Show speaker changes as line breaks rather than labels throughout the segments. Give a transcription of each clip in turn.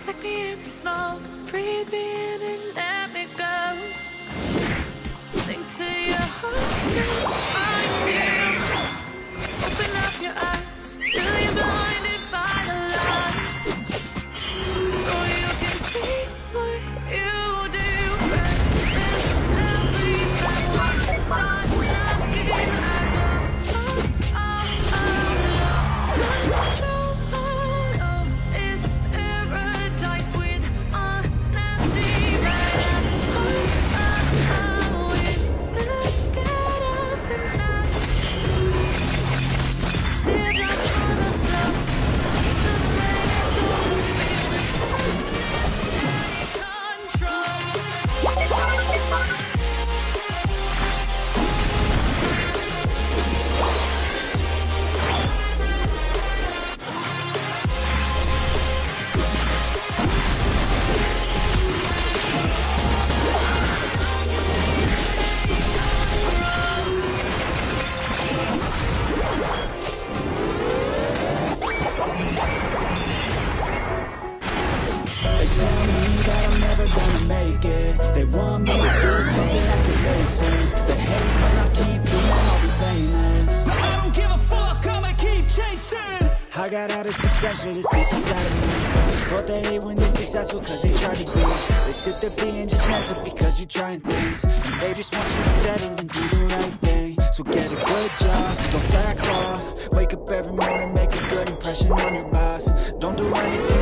Suck me in the smoke, breathe me in and let me go. Sink to your heart, down, down. Open up your eyes, do your
blind. Tell me that I'm never gonna make it They want me to do something that can make sense They hate when I keep doing I'll be famous But I don't give a fuck, I'ma keep chasing I got all this potential that's deep inside of me. But they hate when you're successful cause they try to be. They sit there being judgmental because you're trying things. And they just want you to settle and do the right thing. So get a good job, don't slack off. Wake up every morning, make a good impression on your boss. Don't do anything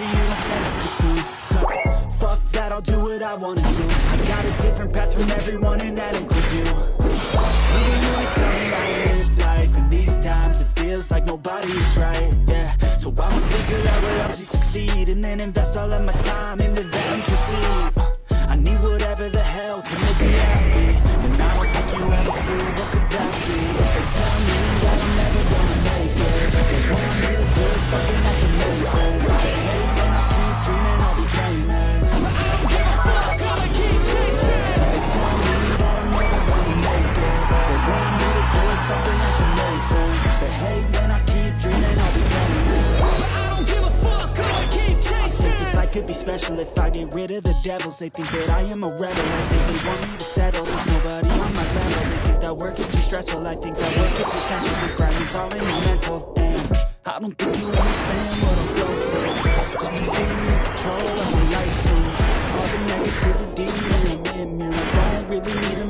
sure you don't spend it too soon Huh. Fuck that, I'll do what I wanna do. I got a different path from everyone and that includes you Who do you tell me how to live life? In these times it feels like nobody is right, yeah. So I'ma figure out what else you succeed And then invest all of my time into that I get rid of the devils. They think that I am a rebel. I think they want me to settle. There's nobody on my level. They think that work is too stressful. I think that work is essential. The grind is all in your mental. And I don't think you understand what I'm going through Just to be in control of my life. Soon All the negativity I'm immune I don't really need a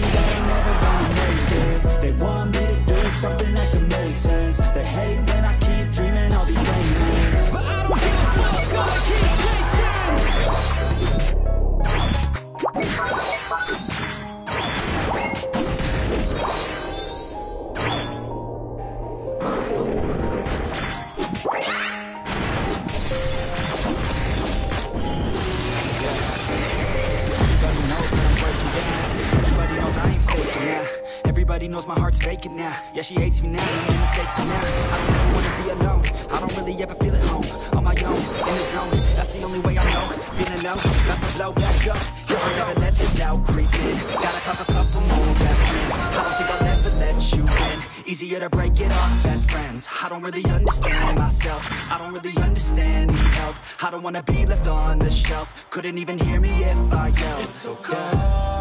Everybody knows my heart's vacant now. Yeah, she hates me now, I made mistakes, but now. I don't ever wanna be alone. I don't really ever feel at home. On my own, in the zone. That's the only way I know. Feeling low, about to blow back up. Yeah, I'll never let the doubt creep in. Gotta pop a couple more aspirin I don't think I'll ever let you in Easier to break it off best friends. I don't really understand myself. I don't really understand, need help. I don't wanna be left on the shelf. Couldn't even hear me if I yelled. It's so cold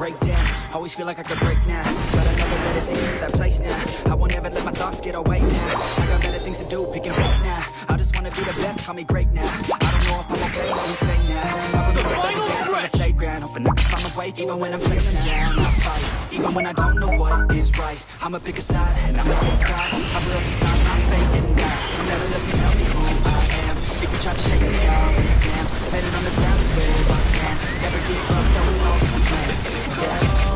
break down. Always feel like I could break now, but I never let it take me to that place now. I won't ever let my thoughts get away now. I got better things to do, picking right now. I just wanna be the best, call me great now. I don't know if I'm okay, what you say now. I remember every dance on the playground, hoping I can find my way, even when I'm feeling down. I fight, even when I don't know what is right. I'ma pick a side and I'ma take pride. I will decide I'm fading now. I'll never let you tell me who I am. If you try to shake me, I'll be damned. Headed on the ground is where I stand. Never give up, that was always the plan. Yeah.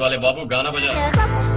वाले बाबू गाना बजा।